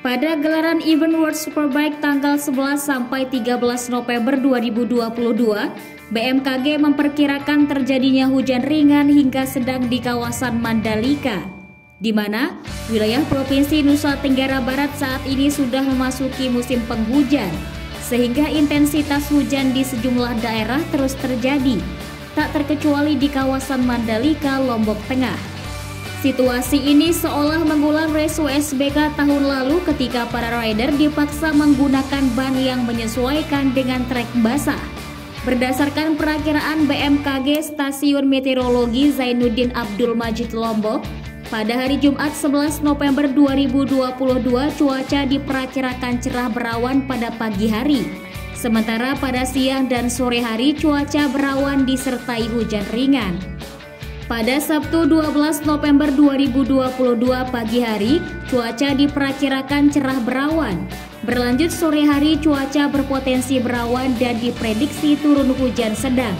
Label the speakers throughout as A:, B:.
A: Pada gelaran event World Superbike tanggal 11 sampai 13 November 2022, BMKG memperkirakan terjadinya hujan ringan hingga sedang di kawasan Mandalika, di mana wilayah Provinsi Nusa Tenggara Barat saat ini sudah memasuki musim penghujan, sehingga intensitas hujan di sejumlah daerah terus terjadi, tak terkecuali di kawasan Mandalika, Lombok Tengah. Situasi ini seolah mengulang race USBK tahun lalu ketika para rider dipaksa menggunakan ban yang menyesuaikan dengan trek basah. Berdasarkan perakiraan BMKG Stasiun Meteorologi Zainuddin Abdul Majid Lombok, pada hari Jumat 11 November 2022 cuaca diperkirakan cerah berawan pada pagi hari. Sementara pada siang dan sore hari cuaca berawan disertai hujan ringan. Pada Sabtu 12 November 2022 pagi hari, cuaca diperkirakan cerah berawan. Berlanjut sore hari cuaca berpotensi berawan dan diprediksi turun hujan sedang.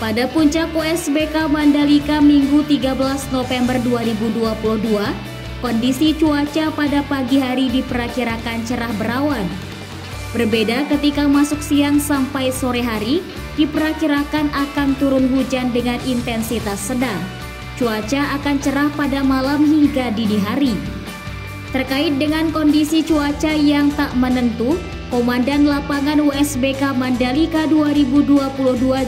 A: Pada puncak USBK Mandalika Minggu 13 November 2022, kondisi cuaca pada pagi hari diperkirakan cerah berawan. Berbeda ketika masuk siang sampai sore hari, diperkirakan akan turun hujan dengan intensitas sedang. Cuaca akan cerah pada malam hingga dini hari. Terkait dengan kondisi cuaca yang tak menentu, Komandan Lapangan USBK Mandalika 2022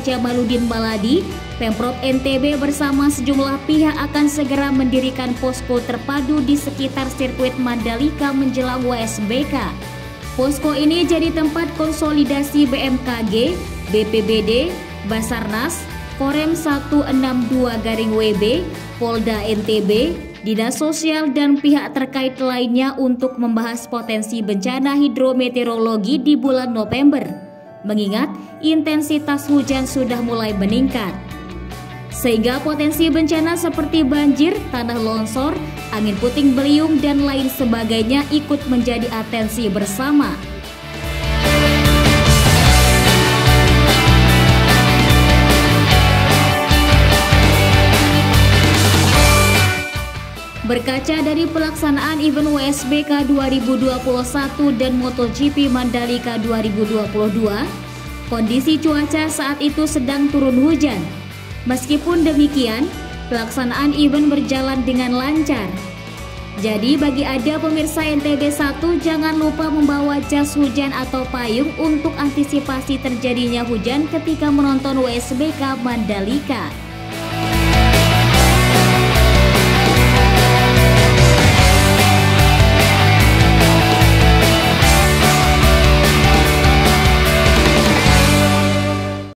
A: Jamaluddin Baladi, Pemprov NTB bersama sejumlah pihak akan segera mendirikan posko terpadu di sekitar sirkuit Mandalika menjelang USBK. Posko ini jadi tempat konsolidasi BMKG, BPBD, Basarnas, Korem 162 Garing WB, Polda NTB, Dinas Sosial dan pihak terkait lainnya untuk membahas potensi bencana hidrometeorologi di bulan November. Mengingat intensitas hujan sudah mulai meningkat. Sehingga potensi bencana seperti banjir, tanah longsor, angin puting beliung dan lain sebagainya ikut menjadi atensi bersama. Berkaca dari pelaksanaan event WSBK 2021 dan MotoGP Mandalika 2022, kondisi cuaca saat itu sedang turun hujan. Meskipun demikian, pelaksanaan event berjalan dengan lancar. Jadi bagi ada pemirsa NTB 1 jangan lupa membawa jas hujan atau payung untuk antisipasi terjadinya hujan ketika menonton WSBK Mandalika.